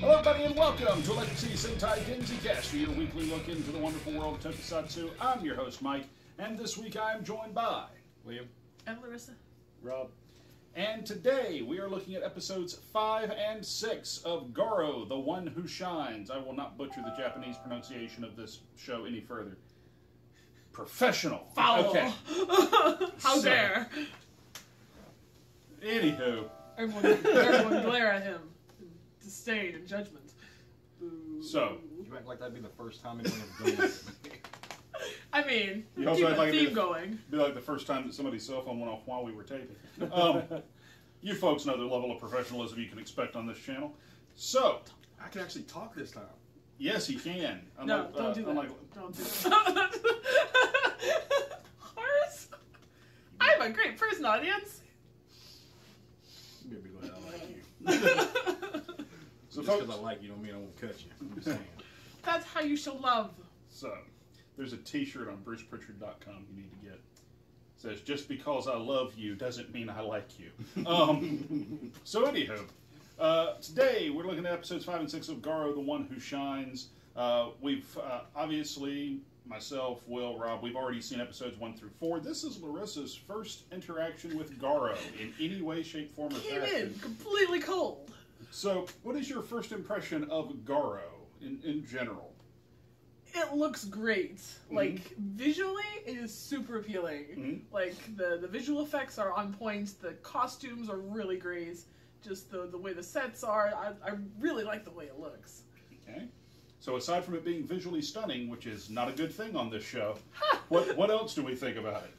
Hello, everybody, and welcome to Legacy Sentai Denzi Cast, your weekly look into the wonderful world of Tokusatsu. I'm your host, Mike, and this week I am joined by Liam. And Larissa. Rob. And today we are looking at episodes 5 and 6 of Garo, the One Who Shines. I will not butcher the Japanese pronunciation of this show any further. Professional. Foul. Okay. How So- dare! Anywho, Everyone, everyone glare at him in disdain and judgment. Boo. so You act like that'd be the first time anyone has done this. I mean, You keep also the like theme this- going. be like the first time that somebody's cell phone went off while we were taping. Um, you folks know the level of professionalism you can expect on this channel. So, I can actually talk this time. yes, he can. No, Unlike, don't uh, do that. unlike- Don't do that. Horace, I'm a great person, audience. You better be glad like you. So, Just because I like you don't mean I won't cut you. I'm just saying. That's how you show love. so there's a T-shirt on BrucePritchard.com you need to get. It says just because I love you doesn't mean I like you. Um, so anywho, uh, today we're looking at episodes five and six of Garo, the One Who Shines. Uh, we've uh, obviously myself, Will, Rob, we've already seen episodes one through four. This is Larissa's first interaction with Garo in any way, shape, form, or Came fashion. in completely cold. So, what is your first impression of Garo in, in general? It looks great. Like visually, it is super appealing. Mhm. Like the the visual effects are on point. The costumes are really great. Just the the way the sets are, I, I really like the way it looks. Okay. So aside from it being visually stunning, which is not a good thing on this show, what what else do we think about it?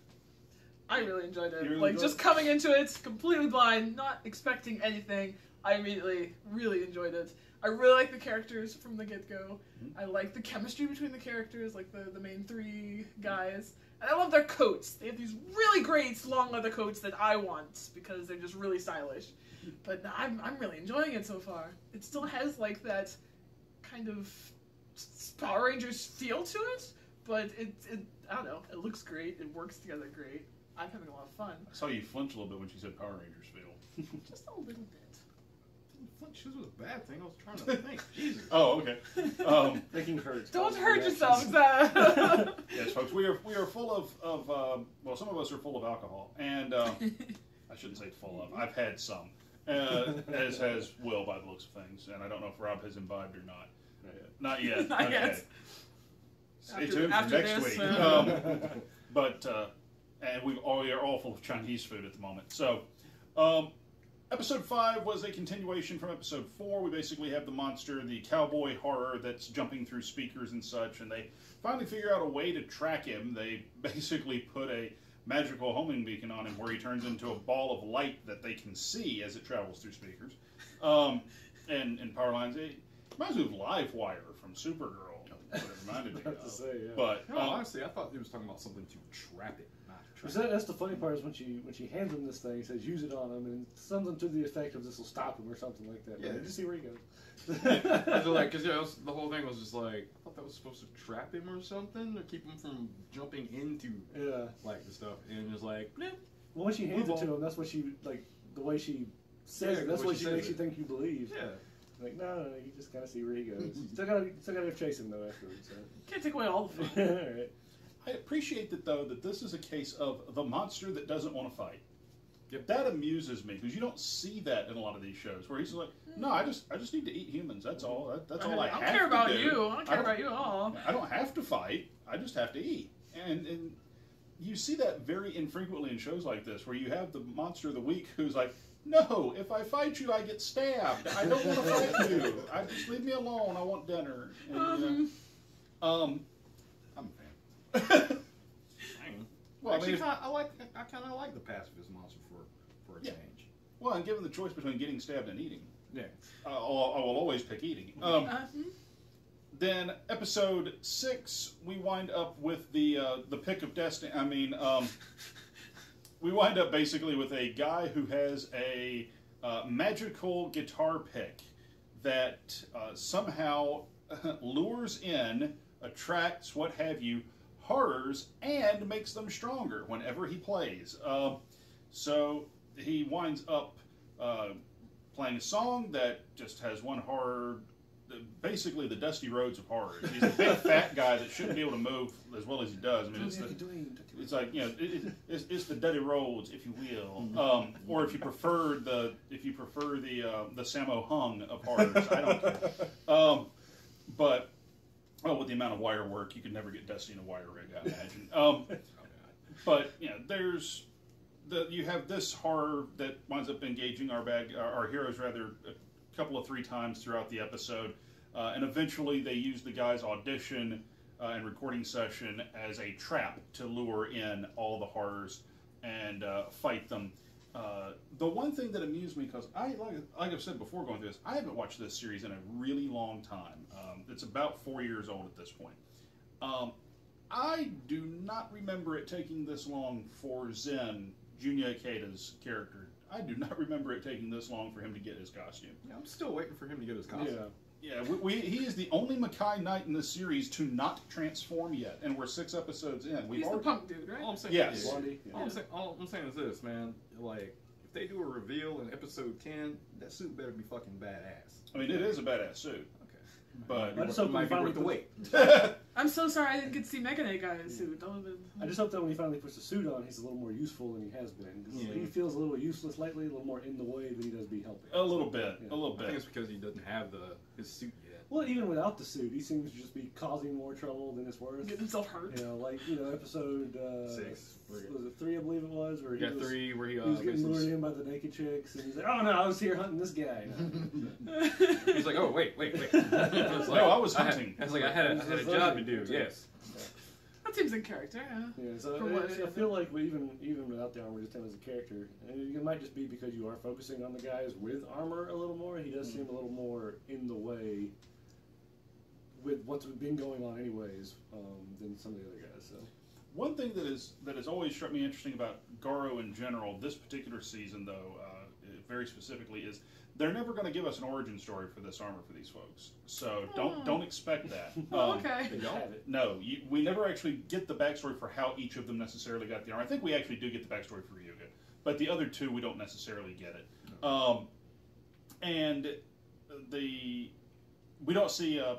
I really enjoyed it. Really like enjoyed just it? coming into it completely blind, not expecting anything. I immediately really enjoyed it. I really like the characters from the get go. Mm-hmm. I like the chemistry between the characters, like the, the main three guys. And I love their coats. They have these really great long leather coats that I want because they're just really stylish. But I'm, I'm really enjoying it so far. It still has like that kind of Power Rangers feel to it, but it, it I don't know. It looks great. It works together great. I'm having a lot of fun. I saw you flinch a little bit when she said Power Rangers feel. Just a little bit. Flint shoes was a bad thing. I was trying to think. Jesus. oh, okay. Um, Thinking hurts. Don't hurt reactions. yourselves. yes, folks, we are we are full of of um, well, some of us are full of alcohol, and um, I shouldn't say full of. I've had some, uh, as has Will by the looks of things, and I don't know if Rob has imbibed or not. Not yet. Not yet. Okay. yet. Stay After- tuned for after next this, week. uh, Um, but uh, and we all we are all full of Chinese food at the moment. So, um, episode five was a continuation from episode four. We basically have the monster, the cowboy horror that's jumping through speakers and such, and they finally figure out a way to track him. They basically put a magical homing beacon on him where he turns into a ball of light that they can see as it travels through speakers. Um, and, and power lines. It reminds me of Livewire from Supergirl. What it reminded me I have to of. say, yeah. But No, um, honestly, I thought he was talking about something to trap it, not to Because trap that, that's the funny part is when she when she hands him this thing, he says use it on him, and something to the effect of this will stop him or something like that. Yeah. Yeah, just see where he goes. it. I like, because yeah, it was- the whole thing was just like, I thought that was supposed to trap him or something, or keep him from jumping into yeah. like the stuff, and just like, Well, when she hands it to him, that's what she like the way she says Yeah, it. That's what she she makes you think you believe. yeah. Like no, no, no, you just kind of see where he goes. still gotta still gotta chase him though afterwards. So. Can't take away all the fun. All right. I appreciate that though that this is a case of the monster that doesn't want to fight. Yep. That amuses me because you don't see that in a lot of these shows where he's like, "No, I just I just need to eat humans. That's all. That, that's all I, I don't care about do. you. I don't care about you at all. I don't have to fight. I just have to eat." And and you see that very infrequently in shows like this where you have the monster of the week who's like, "No, if I fight you, I get stabbed. I don't want to fight you. I just leave me alone. I want dinner." And, you know, um, I'm a fan. Well, Well, I Actually, mean, kinda, I like, I kind of like the pacifist monster for for a Yeah. change. well, and given the choice between getting stabbed and eating, Yeah. uh, I'll, always pick eating. Um, Uh, hmm. then episode six, we wind up with the uh, the pick of destiny. I mean, um, we wind up basically with a guy who has a uh, magical guitar pick that uh, somehow lures in, attracts, what have you, horrors, and makes them stronger whenever he plays. Uh, so he winds up uh, playing a song that just has one horror, basically the dusty roads of horror. He's a big fat guy that shouldn't be able to move as well as he does. I mean, it's the, it's like you know, it, it, it's, it's the dirty roads, if you will, um, or if you prefer the if you prefer the uh, the Sammo Hung of horrors, I don't care. Um, but oh, with the amount of wire work, you could never get Dusty in a wire rig, I imagine. Um, but you know, there's the you have this horror that winds up engaging our our, our heroes rather a couple of three times throughout the episode, uh, and eventually they use the guy's audition uh, and recording session as a trap to lure in all the horrors and uh, fight them. Uh, the one thing that amused me because I like, like I've said before going through this, I haven't watched this series in a really long time. Um, it's about four years old at this point. Um, I do not remember it taking this long for Zen, Junya Ikeda's character. I do not remember it taking this long for him to get his costume. Yeah, I'm still waiting for him to get his costume. Yeah. Yeah, we, we, he is the only Makai Knight in the series to not transform yet, and we're six episodes in. We've He's the punk dude, right? All I'm saying, Yes. yeah. Blondie. Yeah. All I'm saying, all I'm saying is this, man. Like, if they do a reveal in episode ten, that suit better be fucking badass. I mean, it is a badass suit, Okay. but I just It hope might we be finally worth the put- wait. I'm so sorry I didn't get to see Mega Knight guy in a suit. That would've been- I just hope that when he finally puts the suit on, he's a little more useful than he has been. 'Cause Yeah. He feels a little useless lately, a little more in the way than he does be helping. a little bit, Yeah. a little I think bit. it's because he doesn't have the his suit yet. Well, even without the suit, he seems to just be causing more trouble than it's worth. Get himself hurt. You know, like you know, episode uh, Six. Was it three? I believe it was. Where he got was, three where he, uh, He was getting lured in by the naked chicks, and he's like, "Oh no, I was here hunting this guy." He's like, oh wait, wait, wait. It's No, I was had- hunting. I was like, I had a, I had a job to do. Yes. that seems in character. Yeah. Yeah, so For I. I feel like we even even without the armor, just him as a character, and it might just be because you are focusing on the guys with armor a little more. He does seem a little more in the way with what's been going on, anyways, um, than some of the other guys. So One thing that is that has always struck me interesting about Garo in general, this particular season though, uh, very specifically, is they're never going to give us an origin story for this armor for these folks. So don't Oh. don't expect that. Oh, Um, okay. they don't? have it. No, you, we never actually get the backstory for how each of them necessarily got the armor. I think we actually do get the backstory for Ryuga, but the other two we don't necessarily get it. Um, and the we don't see. Uh,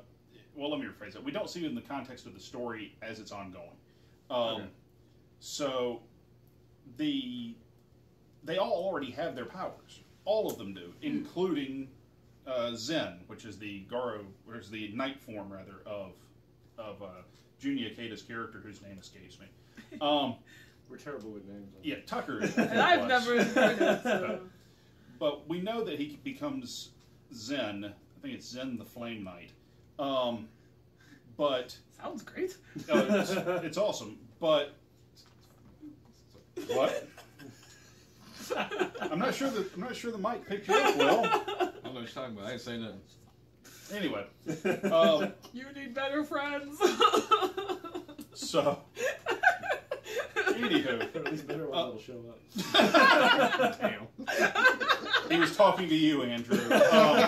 well, let me rephrase it. We don't see it in the context of the story as it's ongoing. Um, Okay. So the they all already have their powers. All of them do, including uh, Zen, which is the Garo, or is the knight form rather of of uh, Junya Ikeda's character, whose name escapes me. Um, We're terrible with names. yeah, Tucker. And I've was. never heard it. So. But we know that he becomes Zen. I think it's Zen the Flame Knight. Um, but Sounds great. uh, it's, it's awesome. But what? I'm not sure that I'm not sure the mic picked you up well. I don't know what you're talking about. I ain't saying nothing. Anyway, um, You need better friends. so anywho, Or at least better ones Uh, that'll show up. Damn. He was talking to you, Andrew. Um,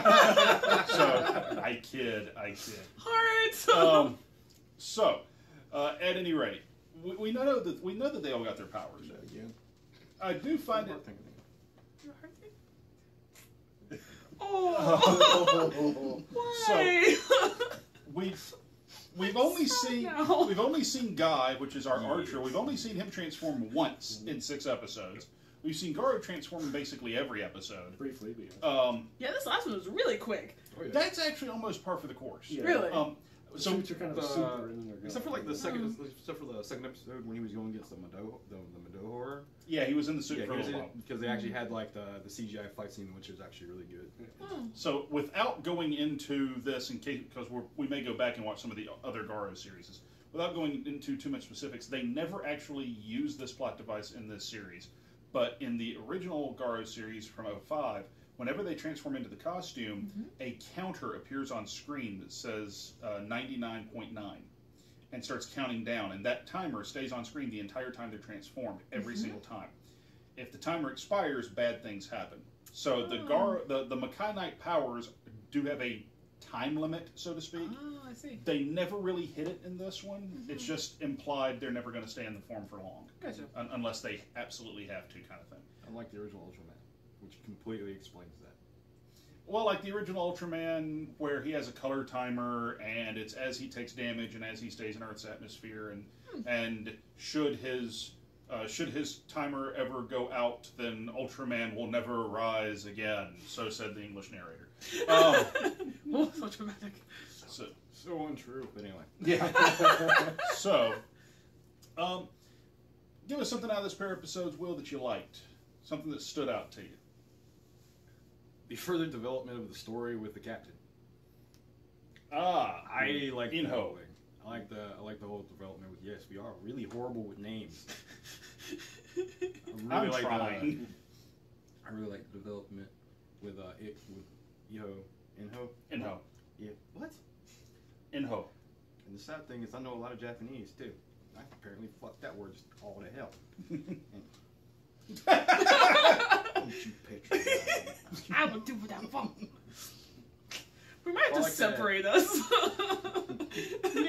so I kid, I kid. Heart. um, so, uh, at any rate, we, we know that we know that they all got their powers. Again. I do find it. Your heart beat? Oh. Why? We've we've only seen now. we've only seen Guy, which is our archer. We've only seen him transform once in six episodes. We've seen Garo transform in basically every episode. Briefly, but yeah. Um, yeah, this last one was really quick. Oh, yeah. that's actually almost par for the course. Yeah. Really? Um, so suits are kind of the- super, and then they're Except for like the second, except for the second episode when he was going against the Mado, the, the Mado horror. yeah, he was in the suit Yeah, for a because, little while. because they actually had like the the CGI fight scene, which is actually really good. Hmm. So, without going into this, in case because we're, we may go back and watch some of the other Garo series, without going into too much specifics, they never actually use this plot device in this series. But in the original Garo series from 05, whenever they transform into the costume, a counter appears on screen that says uh, 99.9 and starts counting down, and that timer stays on screen the entire time they're transformed, every single time. If the timer expires, bad things happen. So the Oh. Gar, the the Makai Knight powers do have a time limit, so to speak. Oh, I see. They never really hit it in this one. Mm-hmm. It's just implied they're never going to stay in the form for long, Gotcha. un- unless they absolutely have to, kind of thing. Unlike the original Ultraman, which completely explains that. Well, like the original Ultraman, where he has a color timer, and it's as he takes damage and as he stays in Earth's atmosphere, and hmm. and should his uh, should his timer ever go out, then Ultraman will never rise again. So said the English narrator. Um, oh, so dramatic. so, So untrue. But anyway. yeah. so, um, give us something out of this pair of episodes, Will, that you liked, something that stood out to you. The further development of the story with the captain. Ah, I like the Inho. whole thing. I like the I like the whole development with yes, we are really horrible with names. I really I'm like trying. The, I really like the development with uh it with Iho Inho. Inho. Yeah. What? Inho. And the sad thing is I know a lot of Japanese too. I apparently fucked that word just all to hell. Don't you patronize. I would do without phone. We might have I to like that. separate us. No,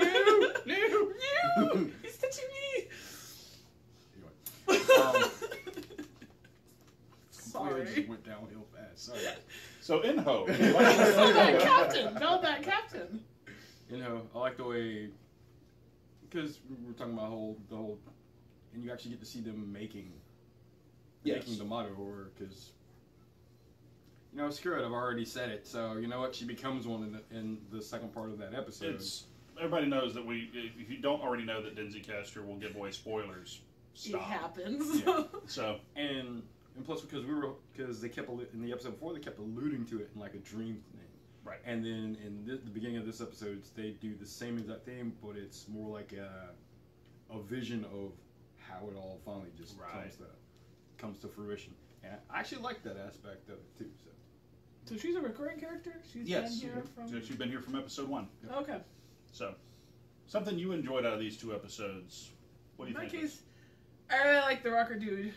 no. no, he's touching me. Anyway, um, Sorry. just went downhill fast. Sorry. So Inho. Bell that captain. Bell that captain. You know, I like the way because we're talking about whole the whole, and you actually get to see them making Yes. making the Mado horror because you know screw it, I've already said it. So you know what, she becomes one in the in the second part of that episode. It's everybody knows that we. If you don't already know that Denzi Caster will give away spoilers, It happens. Yeah. So and and plus because we were because they kept allu- in the episode before they kept alluding to it in like a dream thing. Right. And then in the, the beginning of this episode, they do the same exact thing, but it's more like a, a vision of how it all finally just Right. comes to comes to fruition. And I actually like that aspect of it too. So So she's a recurring character. She's Yes. been here so from. she's been here from episode one. Okay. So something you enjoyed out of these two episodes. What do In you my think? case, I like the rocker dude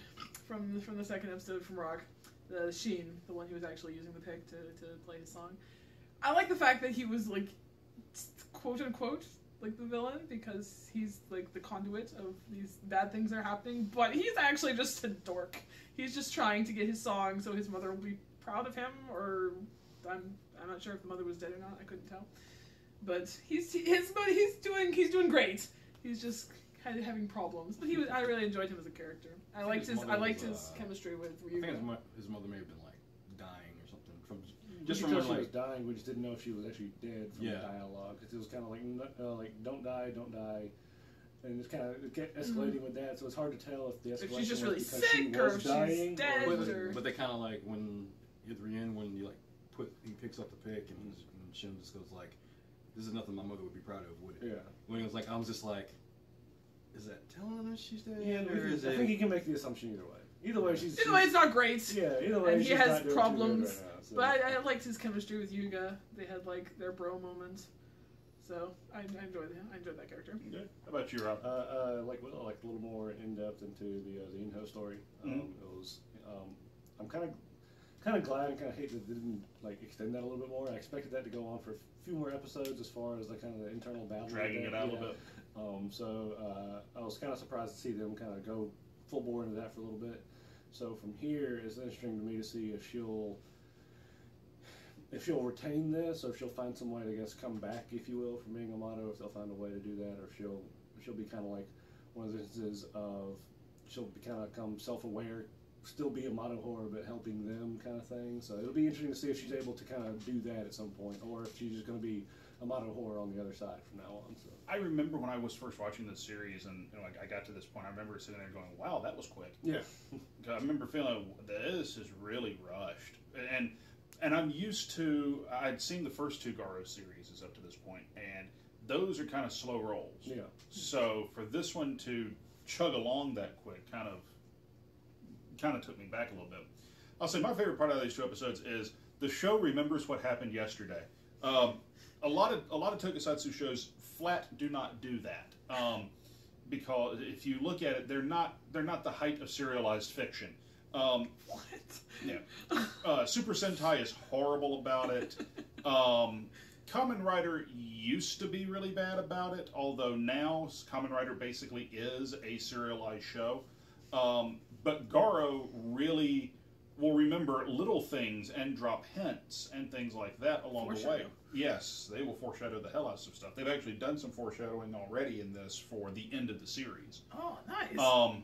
from from the second episode from Rock, the Sheen, the one who was actually using the pick to, to play his song. I like the fact that he was like quote unquote like the villain because he's like the conduit of these bad things that are happening, but he's actually just a dork. He's just trying to get his song so his mother will be proud of him, or I'm I'm not sure if the mother was dead or not. I couldn't tell, but he's his but he's doing he's doing great. He's just kind of having problems, but he was I really enjoyed him as a character. I, I liked his his I liked was, his uh, chemistry with I think his, mo- his mother may have been like dying or something from Just just from when she like was dying, we just didn't know if she was actually dead from Yeah. the dialogue. Because it was kind of like, uh, like, don't die, don't die. And it's kind of it kept escalating with that, so it's hard to tell if the If escalation she's just was really because she sick or was she's dying. dead. or But, or- but they kind of like when at the end when you like put he picks up the pick and, and Shin just goes like, "This is nothing my mother would be proud of, would it?" Yeah. When he was like, I was just like, "Is that telling us she's dead, Yeah, or is I it?" think you can make the assumption either way. Either way, she's. Either way, it's not great. yeah, either way, and he she's has not doing too good problems, right now, so- But I, I liked his chemistry with Ryuga. They had like their bro moments. So I, I enjoyed him. I enjoyed that character. Okay. How about you, Rob? Uh, uh, like well, like a little more in depth into the uh, the Inho story. Um, Mhm. It was. Um, I'm kind of kind of glad and kind of hate that they didn't like extend that a little bit more. I expected that to go on for a few more episodes as far as the kind of the internal battle. with Dragging that, it out a little bit. Um, so uh, I was kind of surprised to see them kind of go full bore into that for a little bit. So from here, it's interesting to me to see if she'll if she'll retain this, or if she'll find some way to I guess come back, if you will, from being a Mado. If they'll find a way to do that, or if she'll she'll be kind of like one of the instances of she'll be kind of come self aware, still be a Mado horror, but helping them kind of thing. So it'll be interesting to see if she's able to kind of do that at some point, or if she's just going to be a Mado horror on the other side from now on. So. I remember when I was first watching this series, and you know, like I got to this point, I remember sitting there going, "Wow, that was quick." Yeah. I remember feeling this is really rushed, and and I'm used to. I'd seen the first two Garo series up to this point, and those are kind of slow rolls. Yeah. So for this one to chug along that quick, kind of, kind of took me back a little bit. I'll say my favorite part of these two episodes is the show remembers what happened yesterday. Um, a lot of a lot of tokusatsu shows flat do not do that um, because if you look at it, they're not they're not the height of serialized fiction. Um, What? Yeah. uh, Super Sentai is horrible about it. Um, Kamen Rider used to be really bad about it, although now Kamen Rider basically is a serialized show. Um, but Garo really will remember little things and drop hints and things like that along the way. Yes, they will foreshadow the hell out of some stuff. They've actually done some foreshadowing already in this for the end of the series. Oh, nice. Um,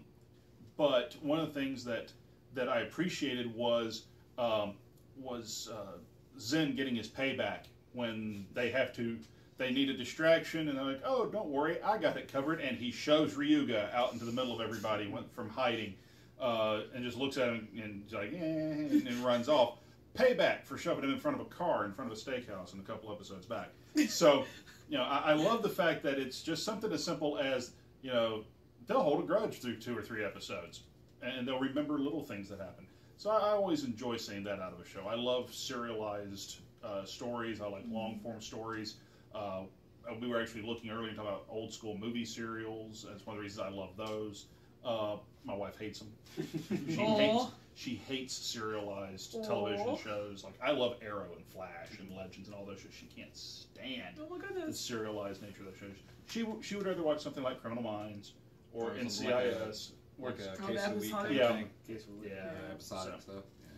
but one of the things that that I appreciated was um, was uh, Zen getting his payback when they have to. They need a distraction, and they're like, "Oh, don't worry, I got it covered." And he shows Ryuga out into the middle of everybody, went from hiding, uh, and just looks at him and is like, eh, and then runs off. Payback for shoving him in front of a car in front of a steakhouse in a couple episodes back. So, you know, I, I love the fact that it's just something as simple as, you know, they'll hold a grudge through two or three episodes, and they'll remember little things that happen. So I, I always enjoy seeing that out of a show. I love serialized uh, stories. I like long form stories. Uh, we were actually looking earlier and talking about old school movie serials. That's one of the reasons I love those. Uh, my wife hates them. She hates she hates serialized television shows. Like I love Arrow and Flash and Legends and all those shows. She can't stand oh my the serialized nature of those shows. She she would rather watch something like Criminal Minds or Or something like NCIS. where Like a Oh, case of week episodic? kind Yeah. of thing. Case of- yeah, Yeah. Episodic so- stuff. Yeah.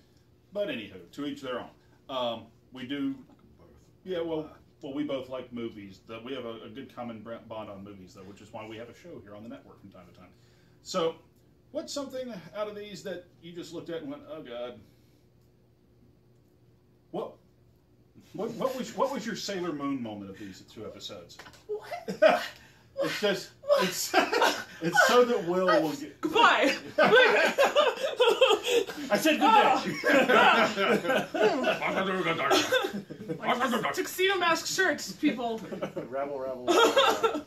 But anywho, to each their own. Um, we do Both. Yeah, well, well, we both like movies. That we have a, a good common bond on movies, though, which is why we have a show here on the network from time to time. So, what's something out of these that you just looked at and went, "Oh God"? What? What, what was what was your Sailor Moon moment of these two episodes? What? It's just it's it's so that Will will get. Goodbye. I said like, tuxedo mask shirts, people. rabble, rabble, rabble.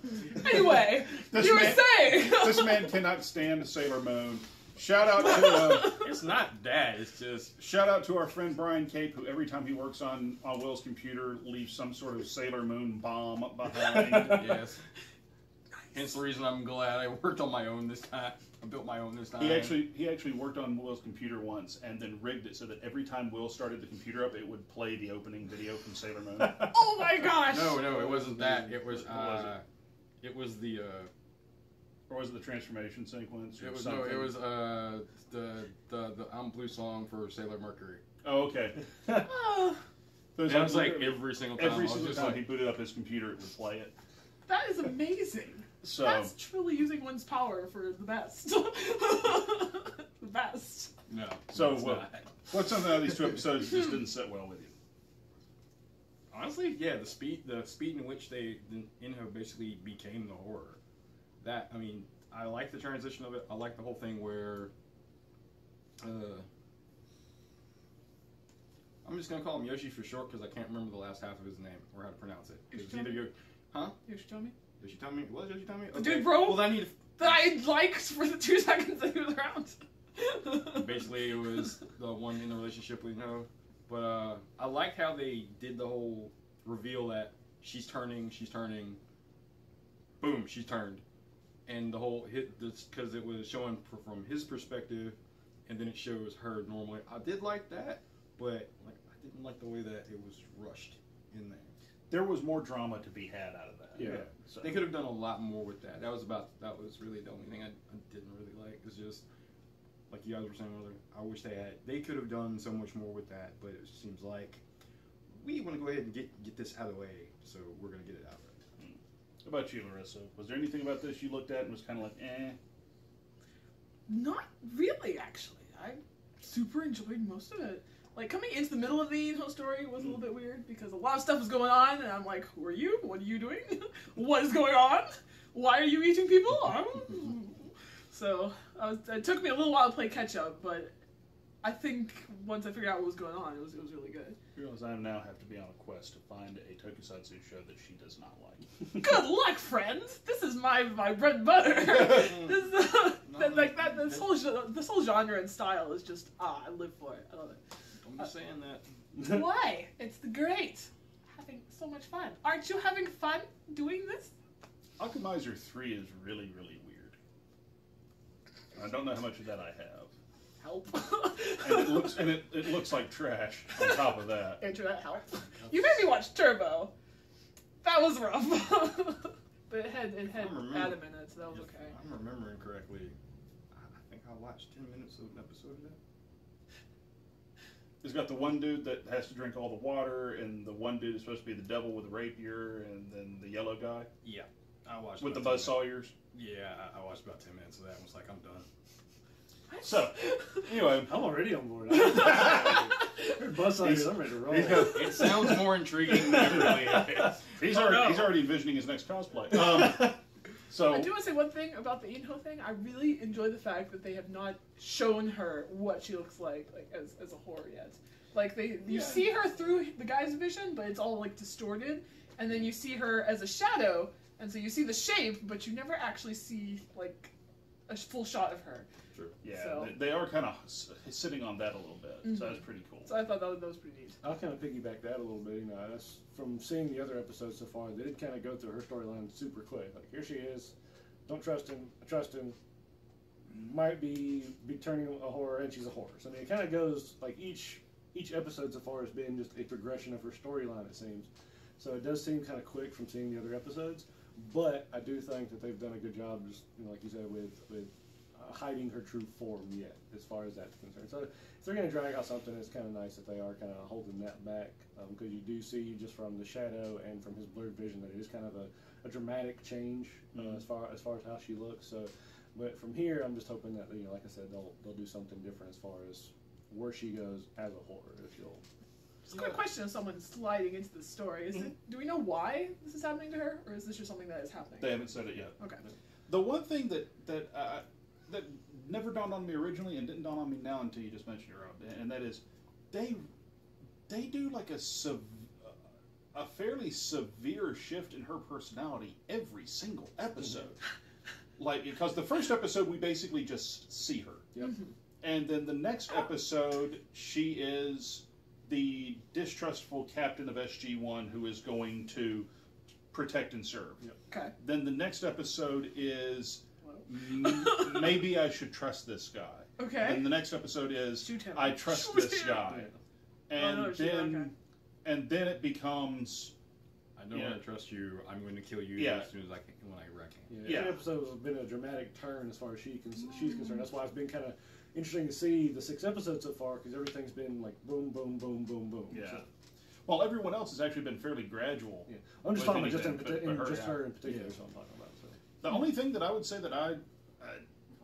anyway, This you were saying. This man cannot stand Sailor Moon. Shout out to. Uh, It's not that. It's just Shout out to our friend Brian Cape, who every time he works on, on Will's computer leaves some sort of Sailor Moon bomb behind. yes. Hence the reason I'm glad I worked on my own this time. I built my own this time. he actually he actually worked on Will's computer once and then rigged it so that every time Will started the computer up, it would play the opening video from Sailor Moon. oh my gosh. No, no, it wasn't that. It was. What was Uh, it was the. Uh, or was it the transformation sequence? Or it was something? no. It was uh the the the I'm Blue song for Sailor Mercury. Oh, okay. Oh, And it was like every single time. I every was single just time like, he booted up his computer, it would play it. that is amazing. So That's truly using one's power for the best. the best. no. So, it's well, not. what's something out of these two episodes that just didn't sit well with you? Honestly, yeah, the speed, the speed in which they, the Inho basically became the horror. That I mean, I like the transition of it. I like the whole thing where, uh, I'm just gonna call him Yoshi for short because I can't remember the last half of his name or how to pronounce it. It's either Yo- Yoshitomi? Yoshitomi. What Yoshitomi? The dude bro. Well, I need. That I liked for the two seconds that he was around. Basically, it was the one in the relationship with Inho. But uh, I like how they did the whole reveal that she's turning, she's turning. Boom, she's turned, and the whole hit because it was showing fr- from his perspective, and then it shows her normally. I did like that, but like I didn't like the way that it was rushed in there. There was more drama to be had out of that. Yeah. So. They could have done a lot more with that. That was about that was really the only thing I, I didn't really like. It's just like you guys were saying earlier. I wish they had they could have done so much more with that, but it seems like we want to go ahead and get get this out of the way, so we're gonna get it out. How about you, Marissa? Was there anything about this you looked at and was kind of like, eh? Not really, actually. I super enjoyed most of it. Like coming into the middle of the Inho story was a little bit weird because a lot of stuff was going on, and I'm like, "Who are you? What are you doing? what is going on? Why are you eating people?" Um, so I was, it took me a little while to play catch up, but I think once I figured out what was going on, it was it was really good. You realize I now have to be on a quest to find a tokusatsu show that she does not like. Good luck, friends. This is my my bread and butter. this is, uh, that, like that. This whole this whole genre and style is just ah, I live for it. I love it. I'm just saying that. Why? It's the great. Having so much fun. Aren't you having fun doing this? Alchemizer 3 is really, really weird. I don't know how much of that I have. Help. And it looks and it, it looks like trash on top of that. Internet help. You made me watch Turbo. That was rough. but it had it had. Adam in it, so that was If okay. I'm remembering correctly. I I think I watched ten minutes of an episode of that. It's got the one dude that has to drink all the water, and the one dude is supposed to be the devil with the rapier, and then the yellow guy Yeah, I watched with the about Buzz Sawyers. Yeah, I, I watched about ten minutes of that. and was like, I'm done. So, anyway, I'm already on board. I'm Buzz Lightyear, I'm ready to roll. It sounds more intriguing than it really is. he's Oh, already no. he's already envisioning his next cosplay. Um, so I do want to say one thing about the Inho thing. I really enjoy the fact that they have not shown her what she looks like, like as, as a whore yet. Like they, you Yeah. see her through the guy's vision, but it's all like distorted, and then you see her as a shadow, and so you see the shape, but you never actually see like a full shot of her. Yeah, so- they, they are kind of sitting on that a little bit. So Mhm. that's pretty cool. So I thought that was, that was pretty neat. I'll kind of piggyback that a little bit. You know, that's from seeing the other episodes so far. They did kind of go through her storyline super quick. Like here she is, don't trust him. I trust him. Might be be turning a horror, and she's a horror. So I mean, it kind of goes like each each episode so far has been just a progression of her storyline. It seems. So it does seem kind of quick from seeing the other episodes, but I do think that they've done a good job, just you know, like you said, with with hiding her true form yet, as far as that's concerned. So if they're going to drag out something, it's kind of nice that they are kind of holding that back because you do see just from the shadow and from his blurred vision that it is kind of a, a dramatic change uh, Mhm. as far as far as how she looks. So, but from here, I'm just hoping that you know, like I said, they'll they'll do something different as far as where she goes as a horror. If you'll It's a quick question of someone sliding into the story. Is it, do we know why this is happening to her, or is this just something that is happening? They haven't said it yet. Okay. The one thing that that uh, that never dawned on me originally and didn't dawn on me now until you just mentioned it, Rob, and that is they they do like a sev- a fairly severe shift in her personality every single episode. like because the first episode we basically just see her, Yep. Mhm. and then the next episode she is the distrustful captain of SG One who is going to protect and serve. Okay. Then the next episode is Well, "M- maybe I should trust this guy. Okay. And the next episode is I trust this guy. And Oh, no, shoot, then okay. and then it becomes I don't Yeah. want to trust you. I'm going to kill you Yeah. as soon as I can when I reckon. Yeah, Yeah. every episode has been a dramatic turn as far as she con- she's concerned. That's why it's been kind of interesting to see the six episodes so far because everything's been like boom, boom, boom, boom, boom. yeah. So, Well, everyone else has actually been fairly gradual. yeah. I'm just With talking about just in, anything, but- in her, just yeah. her in particular. Yeah. is what I'm talking about. So. The only thing that I would say that I, uh,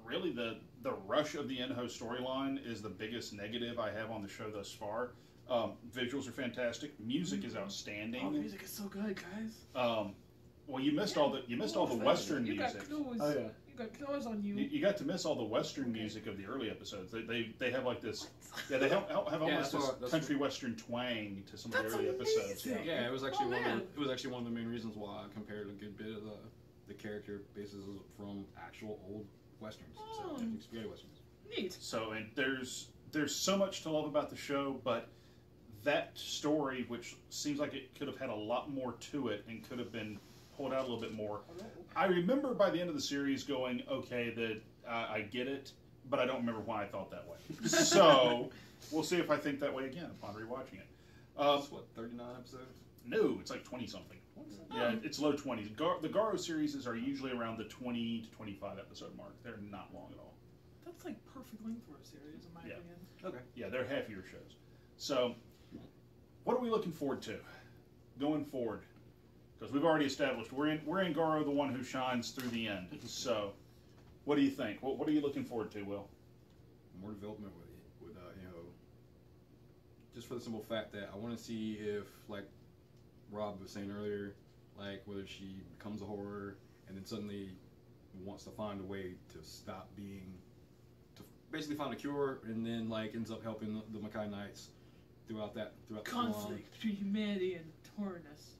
really the the rush of the Enho storyline is the biggest negative I have on the show thus far. Um, visuals are fantastic. Music is outstanding. Oh, music is so good, guys. Um, well, you missed all the you missed all the Oh, Western you music. got. Oh yeah. You got clues on you. You, you got to miss all the Western music of the early episodes. They they, they have like this. Yeah, they have, have almost that's this what- that's country western twang to some of the That's early episodes. amazing. Yeah, it was actually Oh, one. Of the, it was actually one of the main reasons why I compared a good bit of the the character bases from actual old westerns, Oh. so spaghetti westerns. Neat. So and there's there's so much to love about the show, but that story, which seems like it could have had a lot more to it and could have been pulled out a little bit more. I remember by the end of the series going, okay, that uh, I get it, but I don't remember why I thought that way. so we'll see if I think that way again upon rewatching it. Um, That's what thirty nine episodes. no, it's like twenty something. Yeah, it's low twenties. Gar- the Garo series are usually around the twenty to twenty-five episode mark. They're not long at all. That's like perfect length for a series, in my Yeah. opinion. Okay. Yeah, they're half year shows. So, what are we looking forward to going forward? Because we've already established we're in we're in Garo, the one who shines through the end. So, what do you think? What, what are you looking forward to, Will? More development with with uh, you know, just for the simple fact that I want to see if like Rob was saying earlier, like whether she becomes a horror and then suddenly wants to find a way to stop being, to basically find a cure, and then like ends up helping the, the Makai Knights throughout that throughout the salon. Conflict between humanity and Taurus.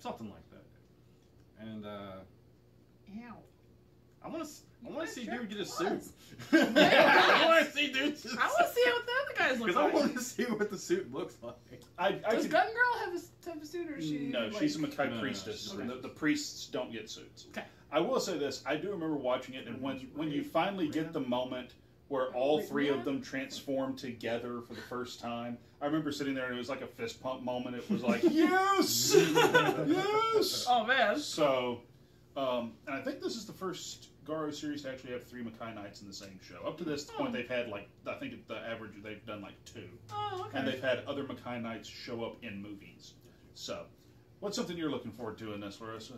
something like that. And uh, Ow. I want to I want to see dude get a suit. I want to see dude. Just I want to see what the other guys look like. because I want to see what the suit looks like. I, I Does could, Gun Girl have a s- have a suit, or is she? no, like, she's a Makai No, no, no, priestess. a and the, priestess. the priests don't get suits. Okay. I will say this: I do remember watching it, and when when you finally get the moment where all three of them transform together for the first time, I remember sitting there and it was like a fist pump moment. It was like, yes, yes. Oh man. So, Um, and I think this is the first Garo series to actually have three Makai Knights in the same show. Up to this Oh. point, they've had like I think the average they've done like two, Oh, okay. and they've had other Makai Knights show up in movies. So, what's something you're looking forward to in this, Larissa?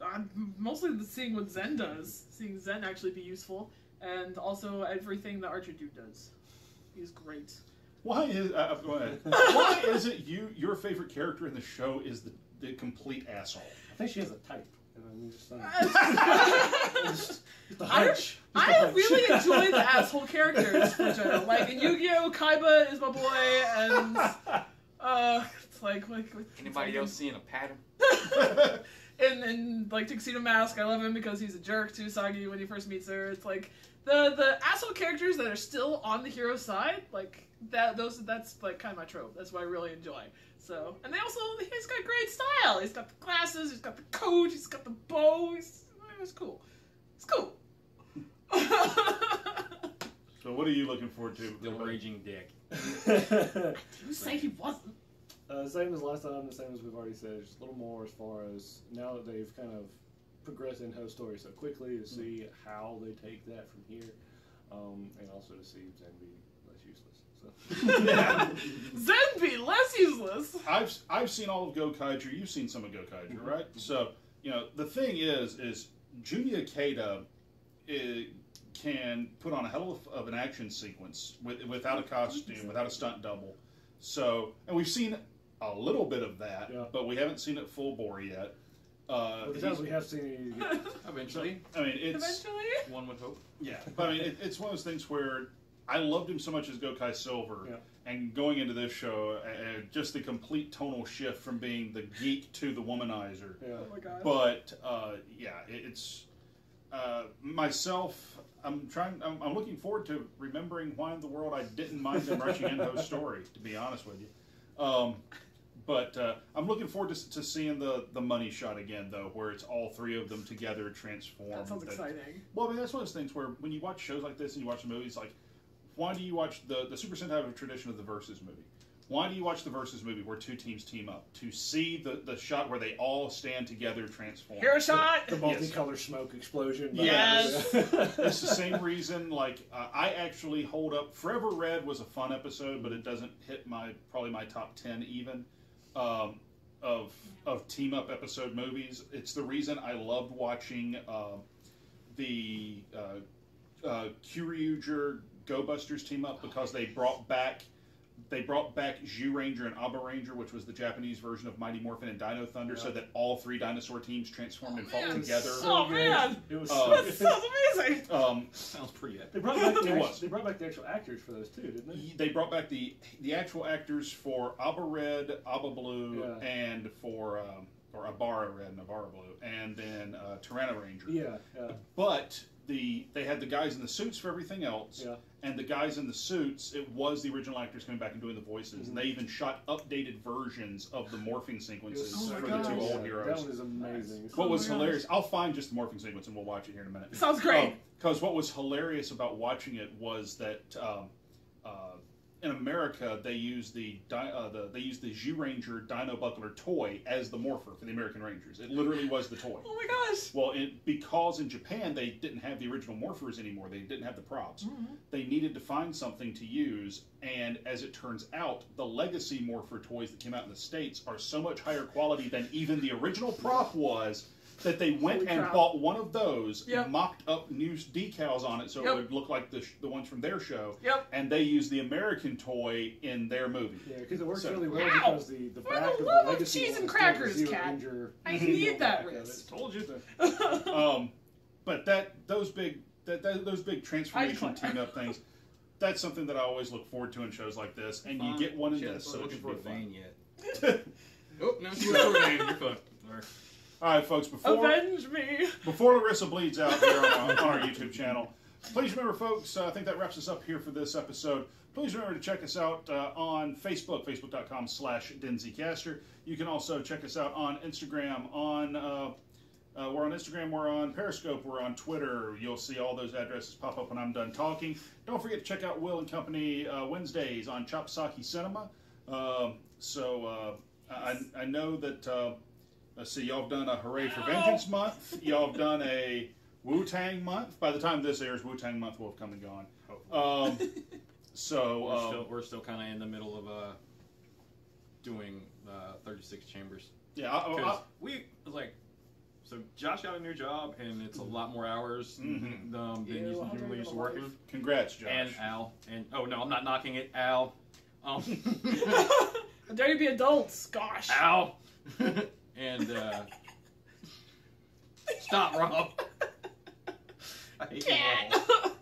I'm mostly the- seeing what Zen does, seeing Zen actually be useful, and also everything that Archer Dude does. He's great. Why is uh, go ahead. Why is it you your favorite character in the show is the, the complete asshole? I think she has a type. And I'm just, I just, just a hunch. Just a I hunch. really enjoy the asshole characters for general. Like in Yu-Gi-Oh, Kaiba is my boy, and uh, it's like like it's Anybody like- else seeing a pattern? and and like Tuxedo Mask, I love him because he's a jerk to Sagi when he first meets her. It's like the the asshole characters that are still on the hero side, like that. Those that's like kind of my trope. That's what I really enjoy. So and they also he's got great style. He's got the glasses. He's got the coat. He's got the bow. He's it's cool. It's cool. So, what are you looking forward to? The raging dick. you say he wasn't. Uh, same as last time, the same as we've already said. Just a little more as far as now that they've kind of progressed in host story so quickly to see how they take that from here, um, and also to see Zen be less useless. So Yeah. Zen be less useless. I've I've seen all of Gokaiger. You've seen some of Gokaiger, Mhm. right? So you know the thing is, is Junya Ikeda eh, can put on a hell of, of an action sequence with, without a costume, without a stunt double. So, and we've seen a little bit of that, Yeah. but we haven't seen it full bore yet. Uh, but the we have seen it, you get- Eventually, I mean, it's Eventually. one would hope. yeah, but I mean, it, it's one of those things where I loved him so much as Gokai Silver, Yeah. and going into this show, uh, just the complete tonal shift from being the geek to the womanizer. yeah. Oh my god. But uh, yeah, it, it's uh, myself. I'm trying. I'm, I'm looking forward to remembering why in the world I didn't mind them rushing into a story. To be honest with you, um, but uh, I'm looking forward to, to seeing the the money shot again, though, where it's all three of them together transformed. that sounds That- exciting. well, I mean, that's one of those things where when you watch shows like this and you watch the movies, like, why do you watch the the Super Sentai have a tradition of the versus movie? Why do you watch the versus movie where two teams team up to see the, the shot where they all stand together transform? Hero shot. The multicolored smoke explosion. Yes. Yes. it's the same reason. Like uh, I actually hold up. Forever Red was a fun episode, but it doesn't hit my probably my top ten even um, of of team up episode movies. It's the reason I loved watching uh, the uh, uh, Go Busters team up because they brought back. They brought back Zyuranger and Abaranger, which was the Japanese version of Mighty Morphin and Dino Thunder, so that all three dinosaur teams transformed and fought man. together. Oh, man. It was. Uh, That sounds amazing. Um, Sounds pretty epic. they brought back the It was. They brought back the actual actors for those too, didn't they? they brought back the the actual actors for Abba Red, Abba Blue, Yeah. and for um, or Abara Red and Abara Blue, and then uh, Tyranno Ranger. Yeah. Yeah. But the they had the guys in the suits for everything else, Yeah. and the guys in the suits it was the original actors coming back and doing the voices, and they even shot updated versions of the morphing sequences Oh my for the two gosh. old Yeah, heroes. That was amazing. what Oh was my gosh. hilarious? I'll find just the morphing sequence and we'll watch it here in a minute. Sounds great. Because what was hilarious about watching it was that um, uh, in America they use the, uh, the they use the Zyuranger Dino Buckler toy as the morpher for the American Rangers. It literally was the toy. oh my gosh. Well, it, because in Japan they didn't have the original morphers anymore, they didn't have the props. Mm-hmm. They needed to find something to use, and as it turns out, the legacy morpher toys that came out in the states are so much higher quality than even the original prop was. That they went Holy and crap. bought one of those, Yep. mocked up new decals on it so Yep. it would look like the, sh- the ones from their show, Yep. and they used the American toy in their movie. Yeah, because it works So- really well Wow. because the, the For back the of love the of legacy cheese and is still the crackers, Cat. Ranger I need that back of wrist. it. Told you. um, but that those big that, that those big transformation team up things. That's something that I always look forward to in shows like this, and you get one in Shit, this, I'm so it looking should for be a fun. vein yet. Oh, no, she's for a vein. You're fine. All right. Folks. Before Avenge me. before Larissa bleeds out here on, our- on our YouTube channel, please remember, folks. Uh, I think that wraps us up here for this episode. Please remember to check us out uh, on Facebook, facebook.com slash DenziCaster. You can also check us out on Instagram, on uh, uh, we're on Instagram, we're on Periscope, we're on Twitter. You'll see all those addresses pop up when I'm done talking. Don't forget to check out Will and Company uh, Wednesdays on Chopsocky Cinema. Um so uh, I, I know that uh, let's see, y'all have done a Hooray for Vengeance month. Y'all have done a Wu Tang month. By the time this airs, Wu Tang month will have come and gone. Um, so, we're um, still we're still kind of in the middle of uh doing uh 36 chambers yeah, I, I, because I, we like so Josh got a new job and it's a lot more hours Mhm. um, than Ew, he's how normally used to have life. working. congrats, Josh. And Al and oh no, I'm not knocking it, Al. Um, How dare you be adults? Gosh. Al. And uh, stop, Rob. I hate you, Cat. Rob.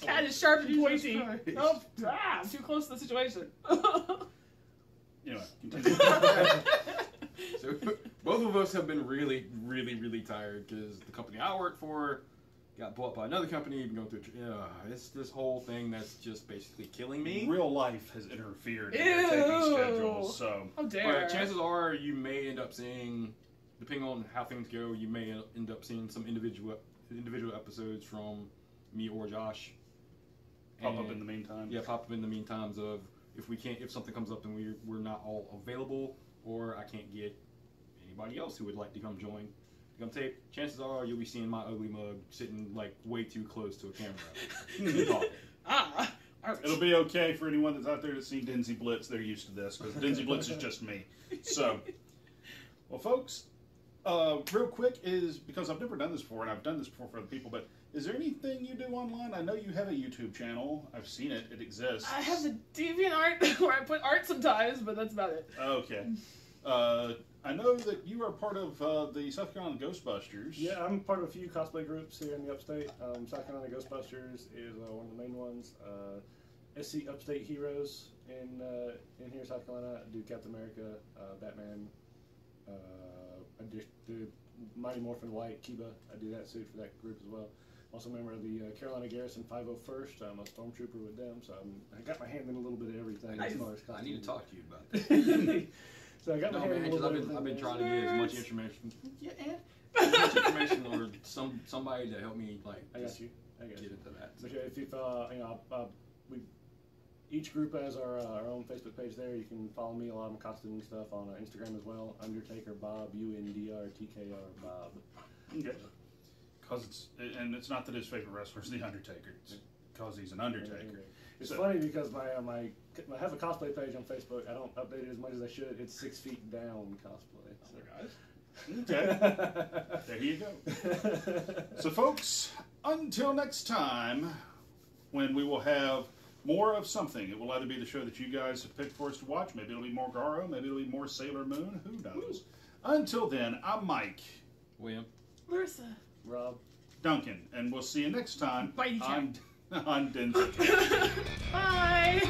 Cat is sharp and Jesus pointy. Christ. Oh, ah, I'm too close to the situation. anyway, continue. So both of us have been really, really, really tired because the company I work for got bought by another company. Been going through, uh, it's this whole thing that's just basically killing me. Real life has interfered in their taping Ew. schedules, so How dare. But chances are you may end up seeing, depending on how things go, you may end up seeing some individual individual episodes from me or Josh. pop up And- in the meantime. yeah, pop up in the meantimes of if we can't, if something comes up and we're we're not all available, or I can't get anybody else who would like to come join. To Come tape. Chances are you'll be seeing my ugly mug sitting like way too close to a camera. ah. It'll be okay for anyone that's out there to see Denzi Blitz. They're used to this because Denzi Blitz is just me. So, well, folks, uh, real quick is because I've never done this before and I've done this before for other people, but is there anything you do online? I know you have a YouTube channel. I've seen it. It exists. I have the deviant art where I put art sometimes, but that's about it. Okay. Uh, I know that you are part of uh, the South Carolina Ghostbusters. Yeah, I'm part of a few cosplay groups here in the upstate. Um, South Carolina Ghostbusters is uh, one of the main ones. Uh, SC Upstate Heroes in uh, in here, South Carolina. I do Captain America, uh, Batman. Uh, I do the Mighty Morphin White, Kiba. I do that suit for that group as well. Also a member of the uh, Carolina Garrison 501st. I'm a stormtrooper with them, so I'm, I got my hand in a little bit of everything as far as I need to talk to you about that. So I got my No, hand man, a 'cause little I've been, I've been everything. trying to get as much information. Yeah, and as much information or some somebody to help me like I got you. I got get you. into that. But yeah, if, if uh, you know, uh, we each group has our, uh, our own Facebook page there. You can follow me a lot of my costuming stuff on uh, Instagram as well. Undertaker Bob U N D R T K R Bob. Okay. Because it's and it's not that his favorite wrestler is the Undertaker. It's because he's an Undertaker. It's So- funny because my uh, my I have a cosplay page on Facebook. I don't update it as much as I should. It's six feet down cosplay. Okay. There you go. So, folks, until next time, when we will have more of something, it will either be the show that you guys have picked for us to watch. Maybe it'll be more Garo. Maybe it'll be more Sailor Moon. Who knows? Until then, I'm Mike William. Larissa. Rob. Duncan, and we'll see you next time Bye, you on, Denzel. Bye.